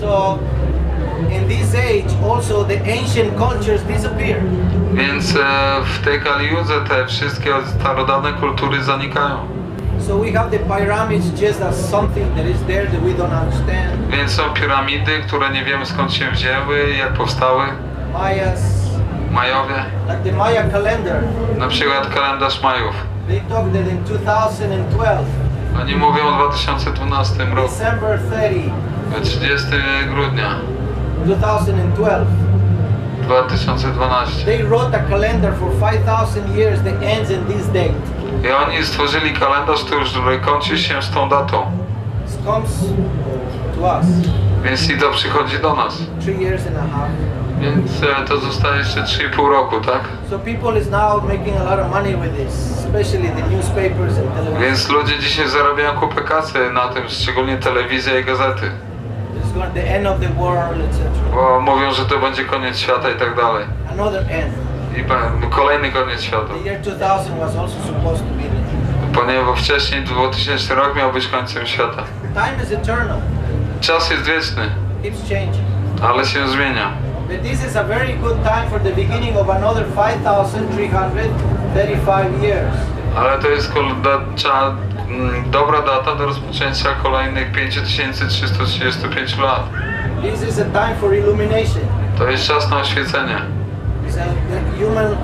So in this age also the ancient cultures disappear. Więc e, w tej Kaliudze te wszystkie starodawne kultury zanikają. So we have the pyramids just as something that is there that we don't understand. Więc są piramidy, które nie wiemy skąd się wzięły, jak powstały. Mayas, Majowie, like the Maya calendar, na przykład kalendarz Majów. they talk that in 2012, Oni mówią o 2012 roku, December 30, 30 grudnia 2012, 2012. they wrote a calendar for 5,000 years that ends in this date. I oni stworzyli kalendarz, który kończy się z tą datą. This comes to us Więc i to przychodzi do nas. three years and a half. Więc e, to zostaje jeszcze 3,5 roku, tak? So people is now making a lot of money with this, especially the newspapers and television. Więc ludzie dzisiaj zarabiają kupę kasy na tym, szczególnie telewizja i gazety. Bo mówią, że to będzie koniec świata i tak dalej. I be- kolejny koniec świata. The year 2000 was also supposed to be the Ponieważ wcześniej 2000 rok miał być końcem świata. Czas jest wieczny, ale się zmienia. But this is a very good time for the beginning of another 5,335 years. Ale to jest da- mm, dobra data do rozpoczęcia kolejnych 5335 lat. This is a time for illumination. To jest czas na oświecenie. Human uh,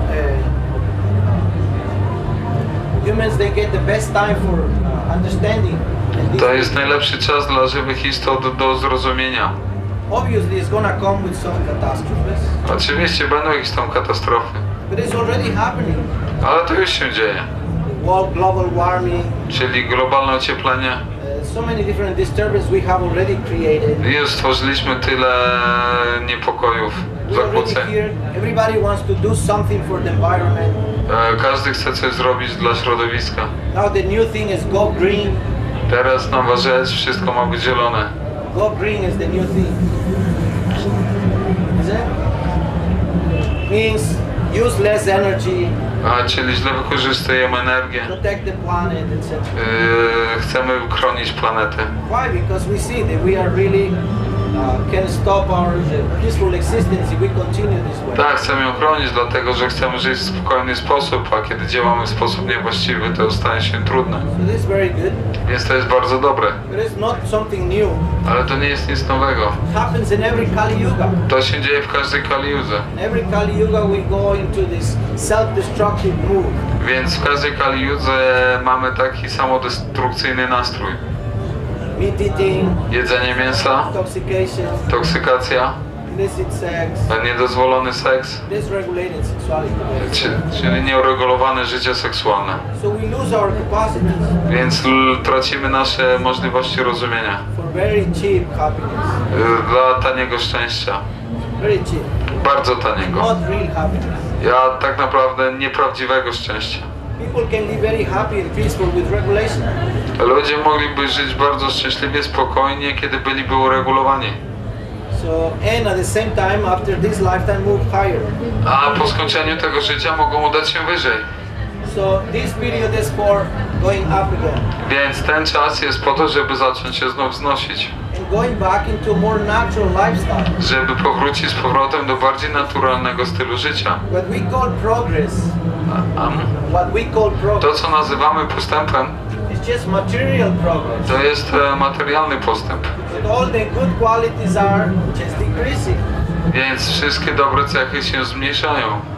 humans they get the best time for uh, understanding. To jest najlepszy czas dla żywych istot do zrozumienia. obviously it's gonna come with some catastrophes, Oczywiście będą jakieś tam katastrofy, but it's already happening. ale to już się dzieje. Global warming, Czyli globalne ocieplenie. uh, so many different disturbances we have already created. Już stworzyliśmy tyle niepokojów, zakłóceń. Everybody wants to do something for the environment. E, Każdy chce coś zrobić dla środowiska. Now the new thing is go green. Teraz nowa rzecz, wszystko ma być zielone. Go green is the new thing. Is it? Means use less energy, A, czyli źle wykorzystujemy energię. protect the planet, etc. E, Chcemy chronić planetę. Why? Because we see that we are really uh, can stop our uh, peaceful existence if we continue this way. Tak, chcemy ją chronić, dlatego że chcemy żyć w spokojny sposób, a kiedy działamy w sposób niewłaściwy, to staje się trudne. So this is very good, Więc to jest bardzo dobre. Ale to nie jest nic nowego. Kali. To się dzieje w każdej Kali Yuga. Więc w każdej Kaliudze mamy taki samodestrukcyjny nastrój. Jedzenie mięsa, toksykacja, sex, niedozwolony seks, czyli nieuregulowane życie seksualne. Więc tracimy nasze możliwości rozumienia y, dla taniego szczęścia. Bardzo taniego. Ja tak naprawdę nieprawdziwego szczęścia. Ludzie mogliby żyć bardzo szczęśliwie, spokojnie, kiedy byliby uregulowani. A po skończeniu tego życia mogą udać się wyżej. So, this period is for going up again Więc ten czas jest po to, żeby zacząć się znów wznosić. and going back into more natural lifestyle. Żeby powrócić z powrotem do bardziej naturalnego stylu życia. What we call progress, a what we call to, progress, co nazywamy postępem, to jest e, materialny postęp. But all the good qualities are just decreasing. Więc wszystkie dobre cechy się zmniejszają.